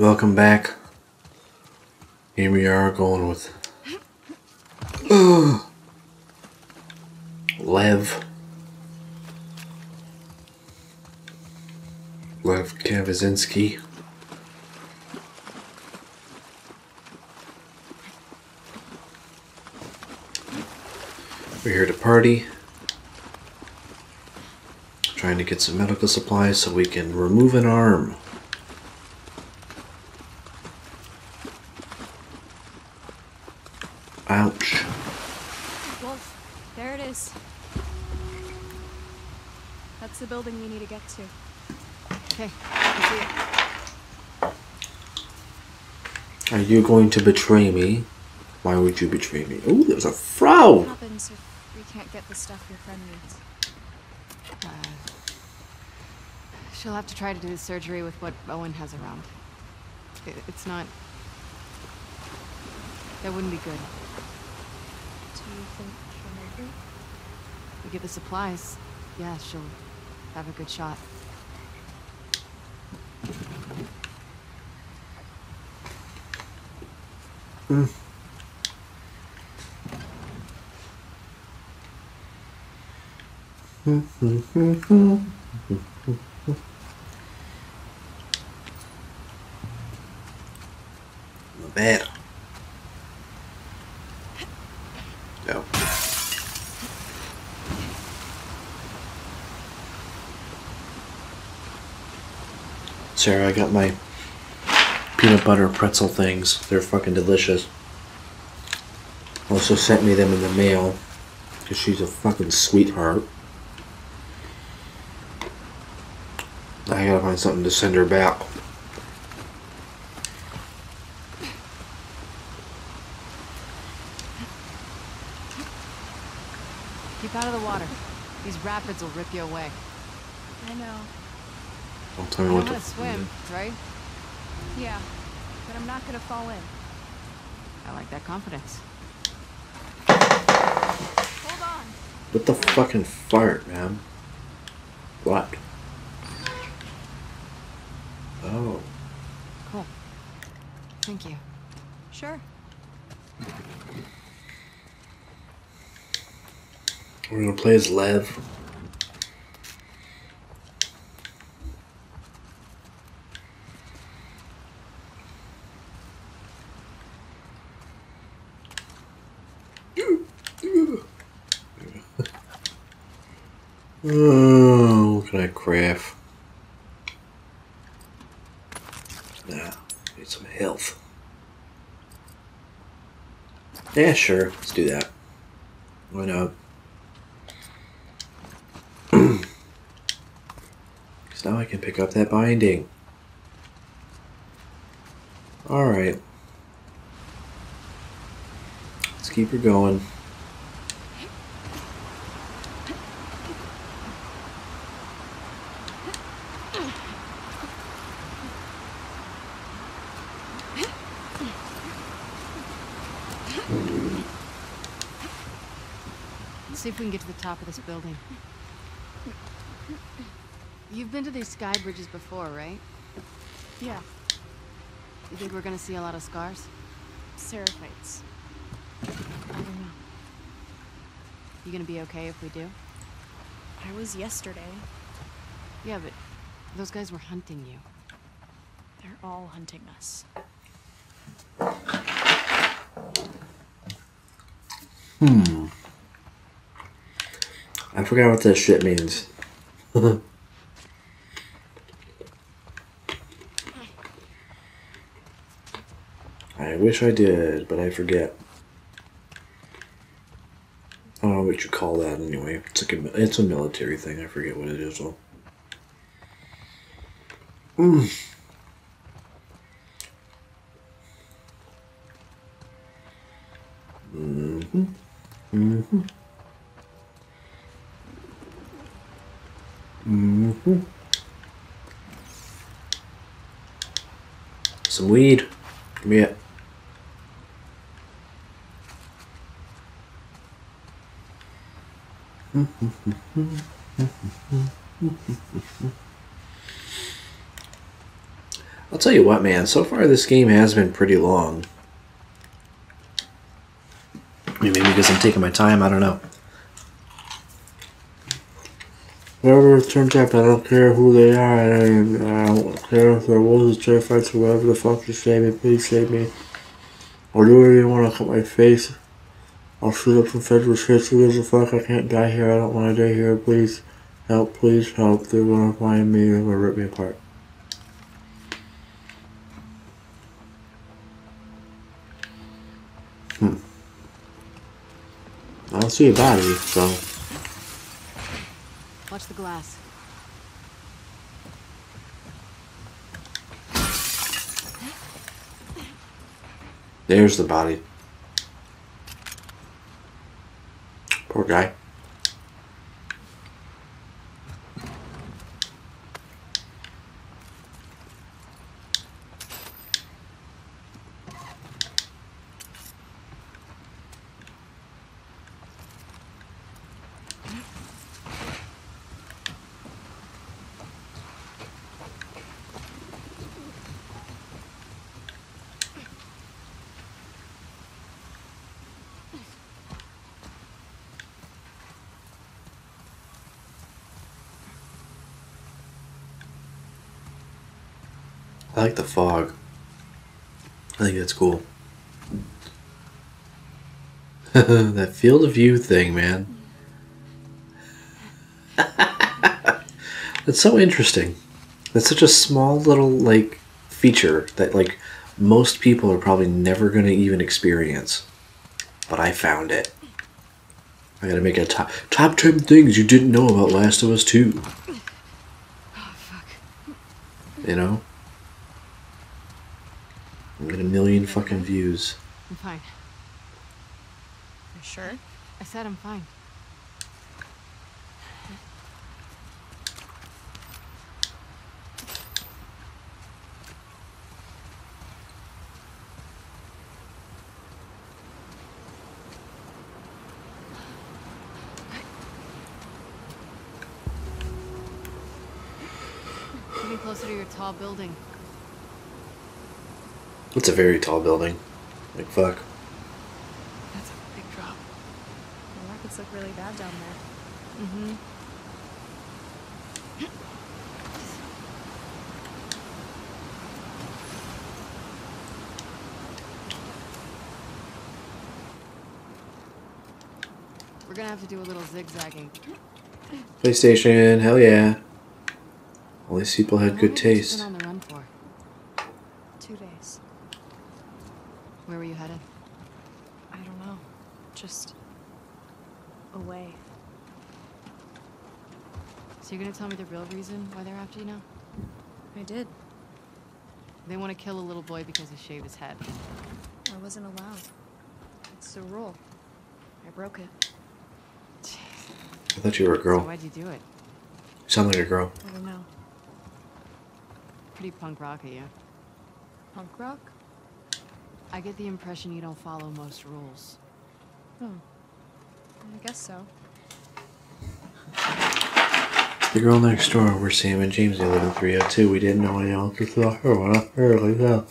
Welcome back. Here we are going with Lev. Lev Kawazinski. We're here to party. Trying to get some medical supplies so we can remove an arm. Ouch. Wolf, there it is. That's the building we need to get to. Okay, I see it. Are you going to betray me? Why would you betray me? Oh, there's a frown! What happens if we can't get the stuff your friend needs? Uh, she'll have to try to do the surgery with what Owen has around. It, it's not... That wouldn't be good. Do you think she'll make it? We get the supplies. Yeah, she'll have a good shot. Not bad. No. Sarah, I got my peanut butter pretzel things. They're fucking delicious. Also sent me them in the mail because she's a fucking sweetheart. I gotta find something to send her back. Keep out of the water. These rapids will rip you away. I know. Don't tell me what to to swim, right? Yeah, but I'm not gonna fall in. I like that confidence. Hold on. What the fucking fart, man? What? Oh. Cool. Thank you. Sure. We're gonna play as Lev. Oh, what can I craft? Nah, need some health. Yeah, sure, let's do that. Why not? Because now I can pick up that binding. Alright. Let's keep her going. Let's see if we can get to the top of this building. You've been to these sky bridges before, right? Yeah, You think we're gonna see a lot of scars? Seraphites. I don't know. You gonna be okay if we do? I was yesterday. Yeah, but those guys were hunting you. They're all hunting us. Hmm. I forgot what that shit means. I wish I did, but I forget. I don't know what you call that anyway. It's like a, it's a military thing. I forget what it is though. Mm. Some weed. Give me it. I'll tell you what, man. So far, this game has been pretty long. Maybe because I'm taking my time. I don't know. Whatever it turns out, I don't care who they are, and I don't care if they're wolves, terrifieds, or whatever the fuck you save me. Please save me. Or do whatever you want to cut my face. I'll shoot up some federal shit. Who gives a fuck? I can't die here. I don't want to die here. Please help. Please help. They're gonna find me. They're gonna rip me apart. Hmm. I don't see a body, so. Watch the glass. There's the body. Poor guy. I like the fog. I think that's cool. that field of view thing, man. That's so interesting. That's such a small little like feature that like most people are probably never going to even experience. But I found it. I got to make a top top 10 things you didn't know about Last of Us 2. You know? Get a million fucking views. I'm fine. You sure? I said I'm fine. Getting closer to your tall building. It's a very tall building. Like fuck. That's a big drop. The rockets look really bad down there. Mm-hmm. We're gonna have to do a little zigzagging. PlayStation, hell yeah. All these people had good long have you taste. been on the run for? Two days. Where were you headed? I don't know. Just away. So you're gonna tell me the real reason why they're after you now? I did. They want to kill a little boy because he shaved his head. I wasn't allowed. It's a rule. I broke it. I thought you were a So girl. why'd you do it? You sound like a girl. I don't know. Pretty punk rock of you. Punk rock? I get the impression you don't follow most rules. Oh. I guess so. The girl next door where Sam and James they live in 302. We didn't know anyone else saw her. What up her like that.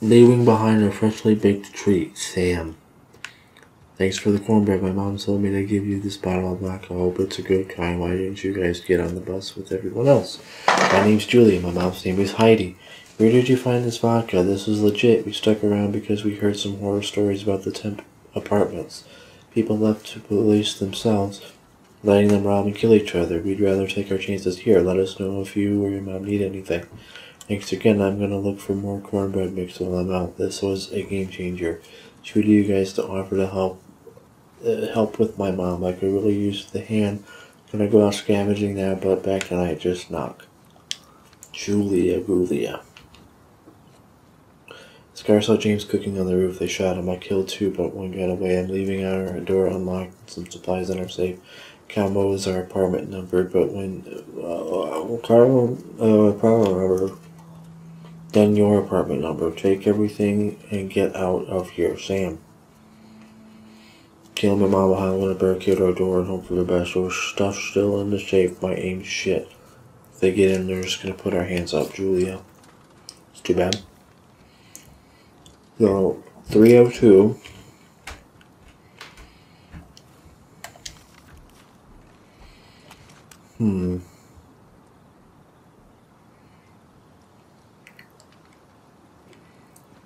Leaving behind a freshly baked treat, Sam. Thanks for the cornbread. My mom told me to give you this bottle of vodka. I hope it's a good kind. Why didn't you guys get on the bus with everyone else? My name's Julie. My mom's name is Heidi. Where did you find this vodka? This is legit. We stuck around because we heard some horror stories about the temp apartments. People left to police themselves, letting them rob and kill each other. We'd rather take our chances here. Let us know if you or your mom need anything. Thanks again. I'm gonna look for more cornbread mix while I'm out. This was a game changer. To you guys to offer to help uh, help with my mom. I could really use the hand. Gonna go out scavenging now, but back tonight, just knock. Julia Julia. Scar saw James cooking on the roof. They shot him. I killed two, but one got away. I'm leaving our door unlocked some supplies in our safe. Combo is our apartment number, but when uh, Carl, uh, apartment number, then your apartment number. Take everything and get out of here, Sam. Kill my mom behind one to barricade our door and hope for the best. Our stuff's still in the safe. My aim's shit. If they get in, they're just gonna put our hands up, Julia. It's too bad. So, 302. Hmm.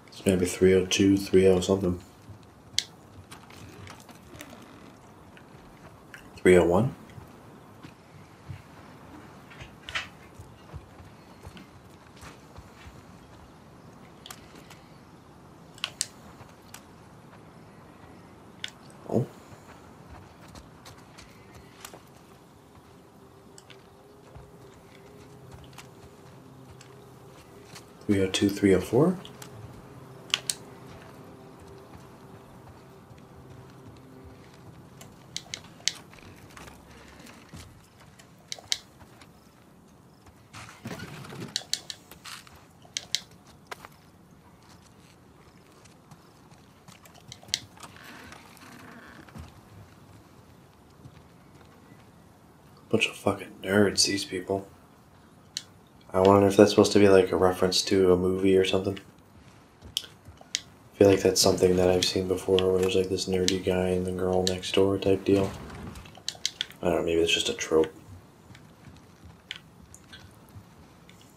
It's maybe 302, 30 something. 301? Oh. Three oh two, three oh four. Bunch of fucking nerds, these people. I wonder if that's supposed to be like a reference to a movie or something. I feel like that's something that I've seen before where there's like this nerdy guy and the girl next door type deal. I don't know, maybe it's just a trope.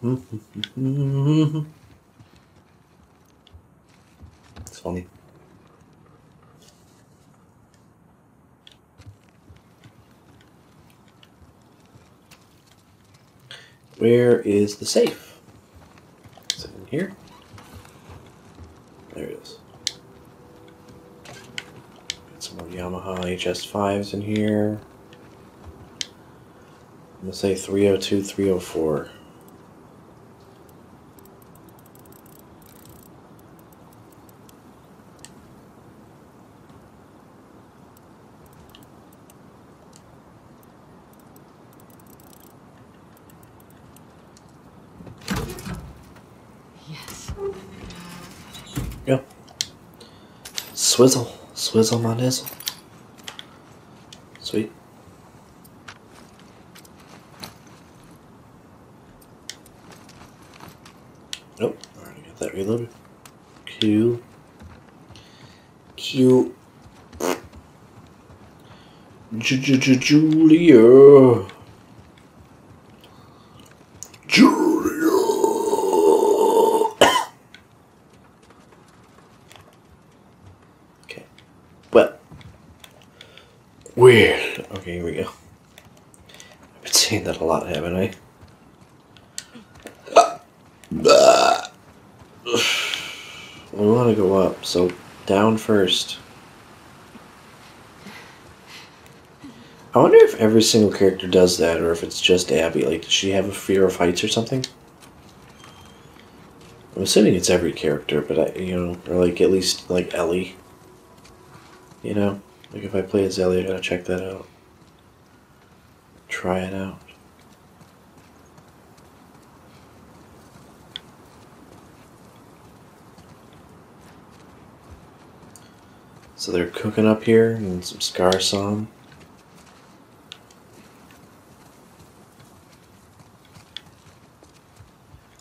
It's funny. Where is the safe? Is it in here? There it is. Got some more Yamaha HS5s in here. I'm gonna say 302, 304. Yes. Yeah. Swizzle. Swizzle my nizzle. Sweet. Nope. Already got that reloaded. Q. Q. J J J. Julia. Okay. Well. Weird. Okay, here we go. I've been seeing that a lot, haven't I? We want to go up, so down first. I wonder if every single character does that, or if it's just Abby. Like, does she have a fear of heights or something? I'm assuming it's every character, but I, you know, or like at least like Ellie. You know, like if I play Ellie, I gotta check that out. Try it out. So they're cooking up here and some Scar song.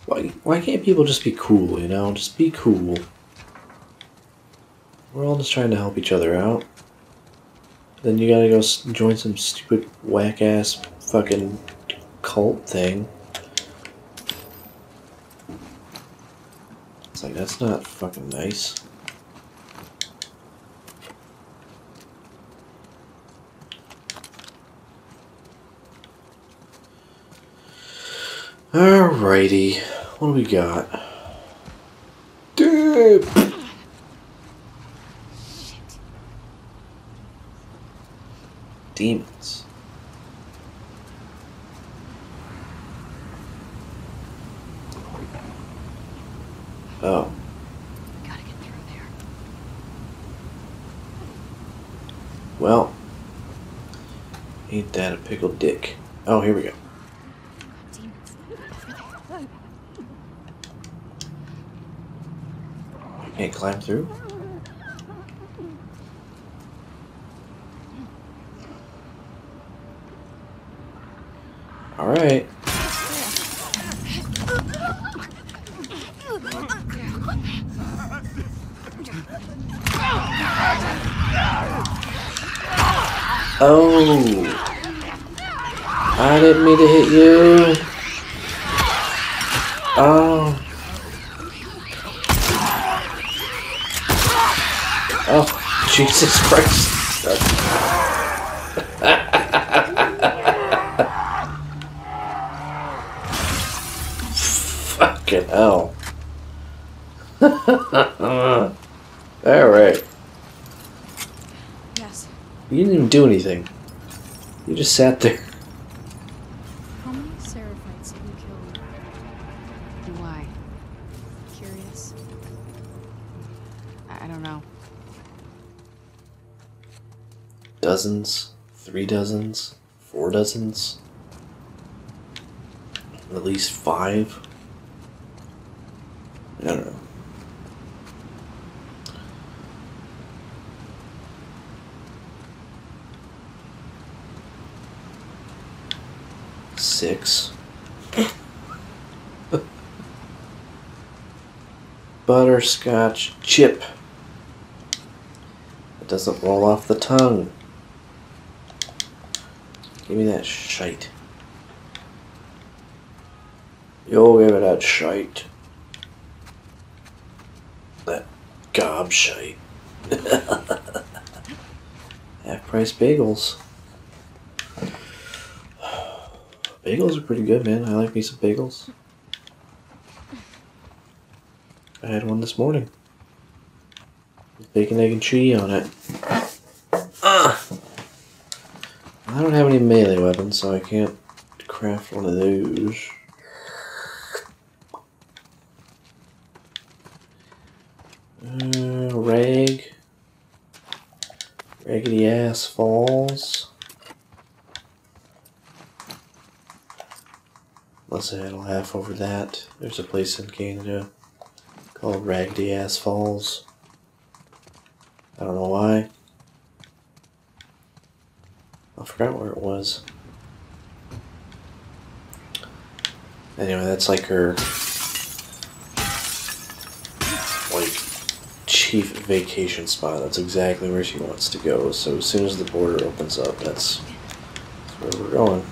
Why, why can't people just be cool, you know? Just be cool. We're all just trying to help each other out. Then you gotta go join some stupid whack ass fucking cult thing. It's like, that's not fucking nice. Alrighty, what do we got? Dude. Demons. Oh, Gotta get through there. well. Ain't that a pickled dick? Oh, here we go. Can't climb through? Alright. Oh! I didn't mean to hit you. Just sat there. How many Seraphites have you killed? Why? Curious. I, I don't know. Dozens? Three dozens? Four dozens? At least five? I don't know. Six. Butterscotch chip. It doesn't roll off the tongue. Give me that shite. You'll give it that shite. That gob shite. Half price bagels. Bagels are pretty good, man. I like me some bagels. I had one this morning. With bacon, egg, and cheese on it. Ah! I don't have any melee weapons, so I can't craft one of those. Uh, rag. Raggedy ass falls. Unless I had a laugh over that. There's a place in Canada called Raggedy Ass Falls. I don't know why. I forgot where it was. Anyway, that's like her like chief vacation spot. That's exactly where she wants to go. So as soon as the border opens up, that's, that's where we're going.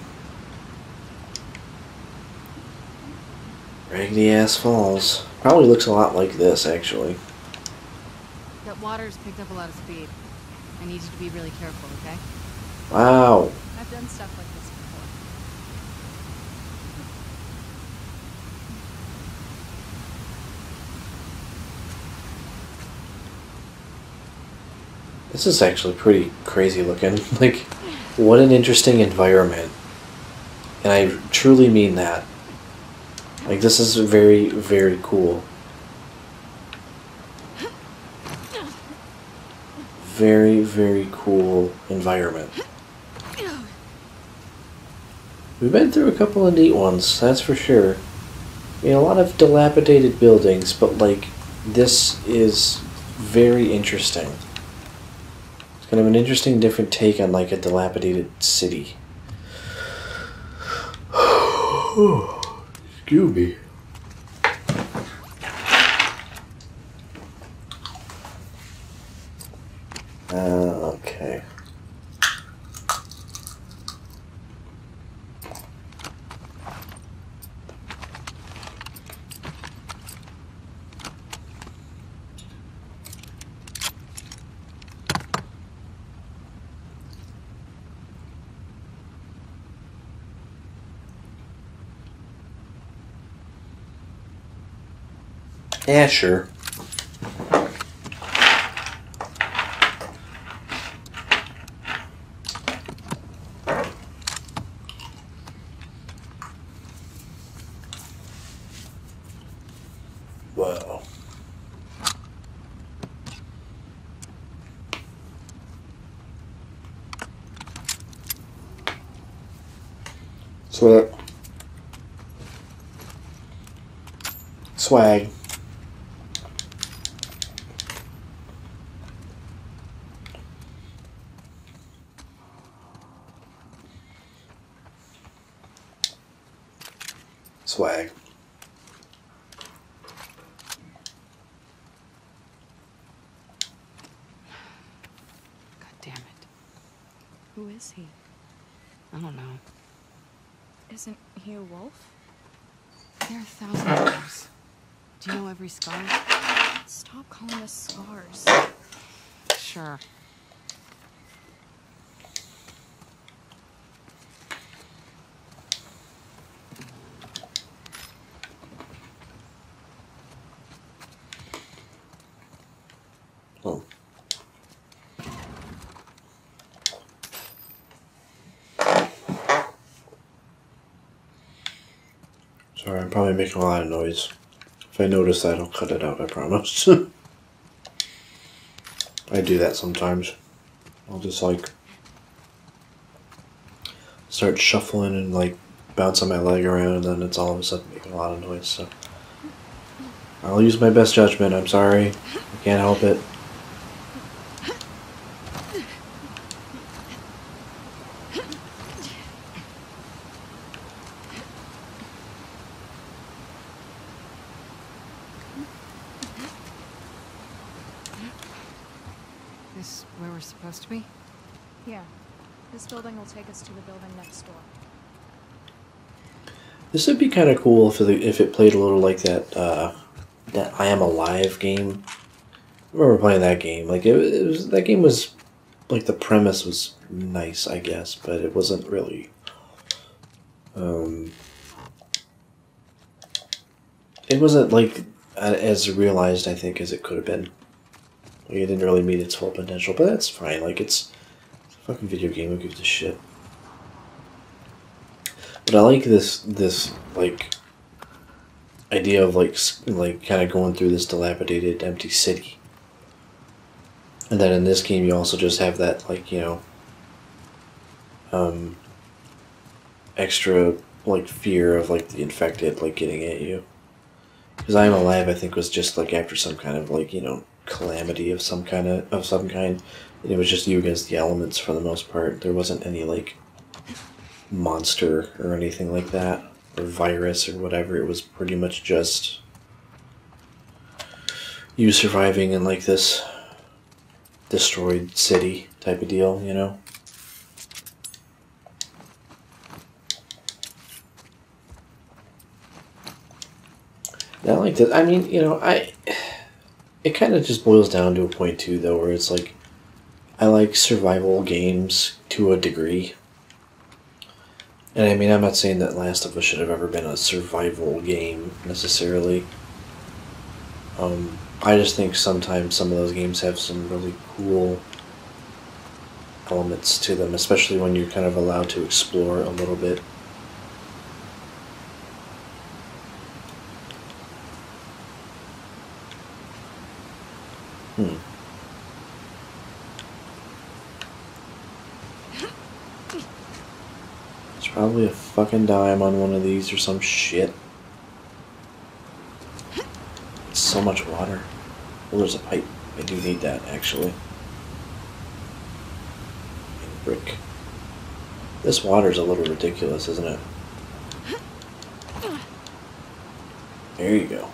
Raggedy Ass Falls. Probably looks a lot like this, actually. That water's picked up a lot of speed. I need you to be really careful, okay? Wow. I've done stuff like this before. This is actually pretty crazy looking. Like, what an interesting environment. And I truly mean that. Like, this is very, very cool. Very, very cool environment. We've been through a couple of neat ones, that's for sure. I mean, a lot of dilapidated buildings, but, like, this is very interesting. It's kind of an interesting, different take on, like, a dilapidated city. Me. Uh, okay. swag. God damn it. Who is he? I don't know. Isn't he a wolf? There are thousands of wolves. Do you know every scar? Stop calling us scars. Sure. I'm probably making a lot of noise. If I notice that, I'll cut it out, I promise. I do that sometimes. I'll just like start shuffling and like bouncing my leg around, and then it's all of a sudden making a lot of noise. So I'll use my best judgment. I'm sorry. I can't help it. This where we're supposed to be? Yeah. This building will take us to the building next door. This would be kind of cool if it, if it played a little like that uh, that I Am Alive game. I remember playing that game. Like it, it was that game was like the premise was nice, I guess, but it wasn't really. Um, it wasn't like as realized, I think, as it could have been. Like, it didn't really meet its full potential, but that's fine. Like it's, fucking video game. Who gives a shit? But I like this this like idea of like like kind of going through this dilapidated empty city. And then in this game you also just have that like, you know, um extra like fear of like the infected like getting at you. Cuz I am alive I think was just like after some kind of like, you know, calamity of some kind of of some kind. It was just you against the elements for the most part. There wasn't any like monster or anything like that, or virus or whatever. It was pretty much just you surviving in like this destroyed city type of deal, you know? I like that. I mean, you know, I. It kind of just boils down to a point too, though, where it's like, I like survival games to a degree. And I mean, I'm not saying that Last of Us should have ever been a survival game necessarily. Um, I just think sometimes some of those games have some really cool elements to them, especially when you're kind of allowed to explore a little bit. Hmm. There's probably a fucking dime on one of these or some shit. So much water. Well, there's a pipe. I do need that, actually. And brick. This water's a little ridiculous, isn't it? There you go.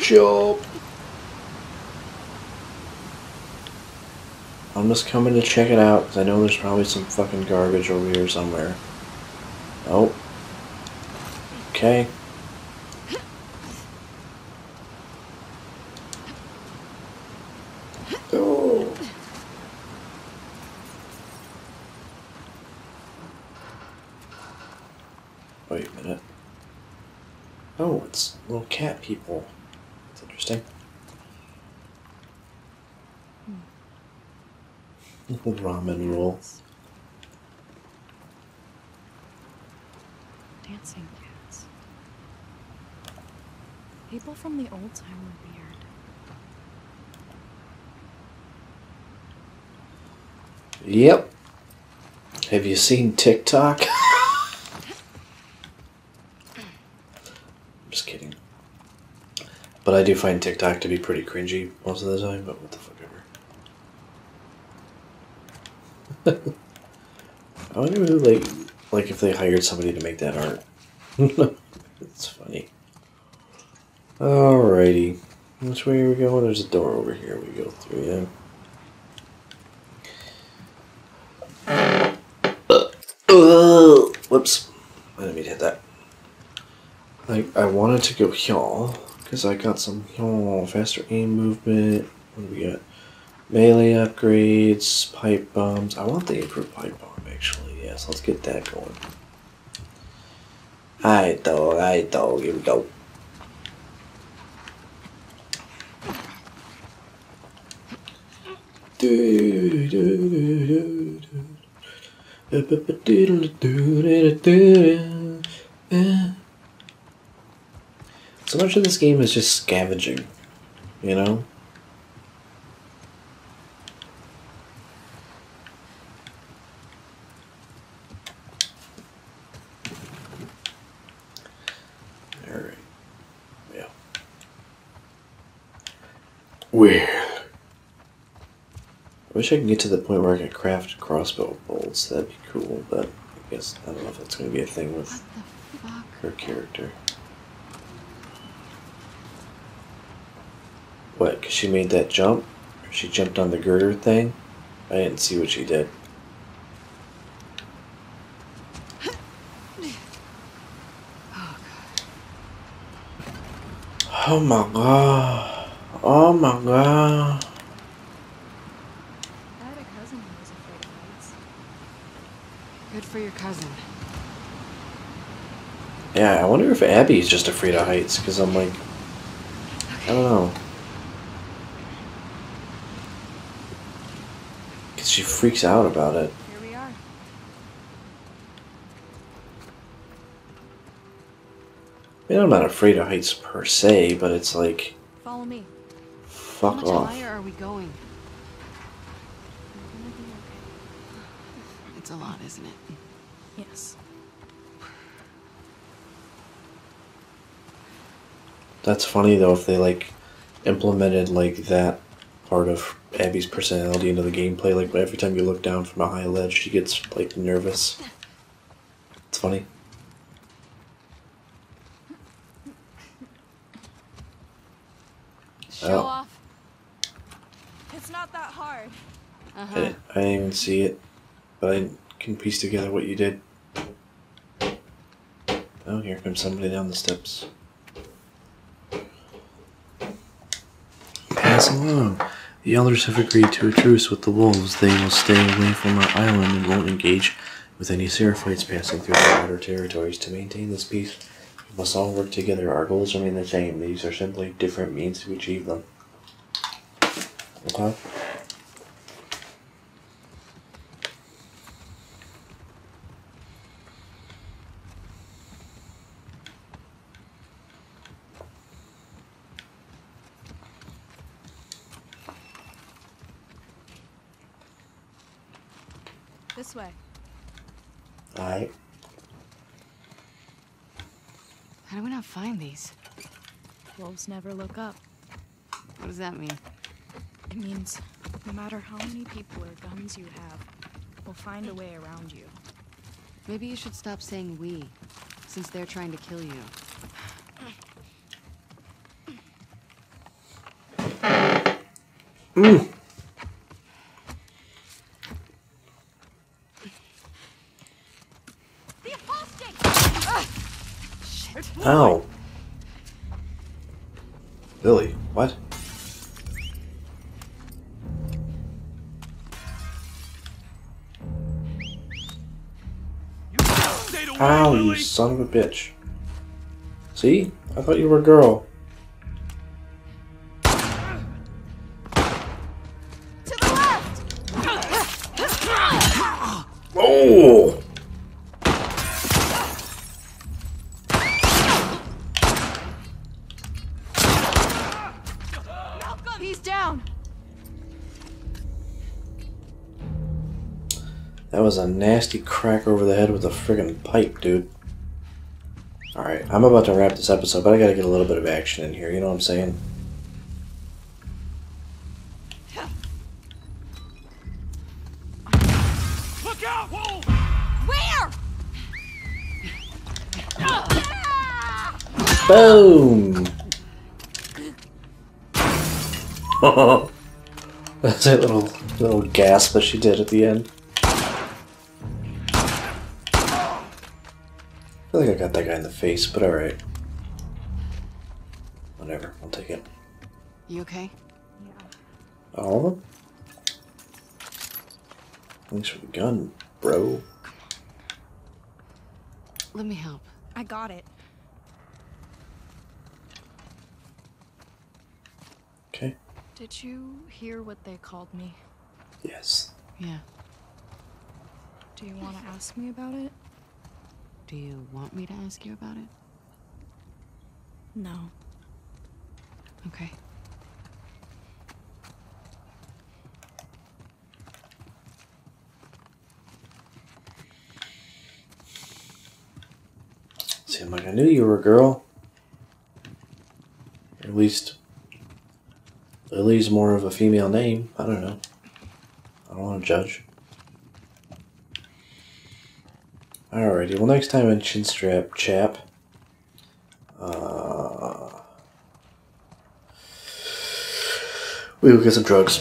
Jump! I'm just coming to check it out because I know there's probably some fucking garbage over here somewhere. Oh. Okay. Oh. Wait a minute. Oh, it's little cat people. That's interesting. Ramen roll. Dancing cats. People from the old time were weird. Yep. Have you seen TikTok? Just kidding. But I do find TikTok to be pretty cringy most of the time, but what the fuck ever. I wonder who like like if they hired somebody to make that art. it's funny. Alrighty. Which way are we going? There's a door over here we go through, yeah. Whoops. I didn't mean to hit that. Like, I wanted to go here, because I got some here, faster aim movement. What do we got? Melee upgrades, pipe bombs. I want the improved pipe bomb, actually. Yes, let's get that going. Alright, though, alright, though. Here we go. So much of this game is just scavenging, you know? Alright. Yeah. Well. I wish I could get to the point where I could craft crossbow bolts. That'd be cool, but I guess I don't know if that's going to be a thing with What the fuck? her character. What? Because she made that jump? She jumped on the girder thing? I didn't see what she did. Oh, oh my god. Oh my god. I had a cousin who was afraid of heights. Good for your cousin. Yeah, I wonder if Abby is just afraid of heights, because I'm like, I don't know. Because she freaks out about it. Here we are. I mean, I'm not afraid of heights per se, but it's like, Follow me. How fuck much off. higher are we going? You're gonna be okay. It's a lot, isn't it? Yes. That's funny though if they like implemented like that part of Abby's personality into the gameplay. Like every time you look down from a high ledge, she gets like nervous. It's funny. Show Oh. off. It's not that hard. Uh I, huh. didn't, I didn't even see it, but I can piece together what you did. Oh, here comes somebody down the steps. Pass along. The elders have agreed to a truce with the wolves. They will stay away from our island and won't engage with any Seraphites passing through their outer territories. To maintain this peace, we must all work together. Our goals remain the same. These are simply different means to achieve them. Okay? This way. Alright. How do we not find these? Wolves never look up. What does that mean? It means no matter how many people or guns you have, we'll find a way around you. Maybe you should stop saying we, since they're trying to kill you. The apostate! Ow. Bitch. See? I thought you were a girl. To the left! Oh! He's down! That was a nasty crack over the head with a friggin' pipe, dude. Alright, I'm about to wrap this episode, but I gotta get a little bit of action in here, you know what I'm saying? Look out, wolf! Where? Boom! That's a little little gasp that she did at the end. I feel like I got that guy in the face, but alright. Whatever, I'll take it. You okay? Yeah. All of them? Thanks for the gun, bro. Come on. Let me help. I got it. Okay. Did you hear what they called me? Yes. Yeah. Do you want to ask me about it? Do you want me to ask you about it? No. Okay. Seemed like I knew you were a girl. At least, Lily's more of a female name. I don't know. I don't want to judge. Alrighty, well, next time in Chinstrap Chap, uh, we will get some drugs.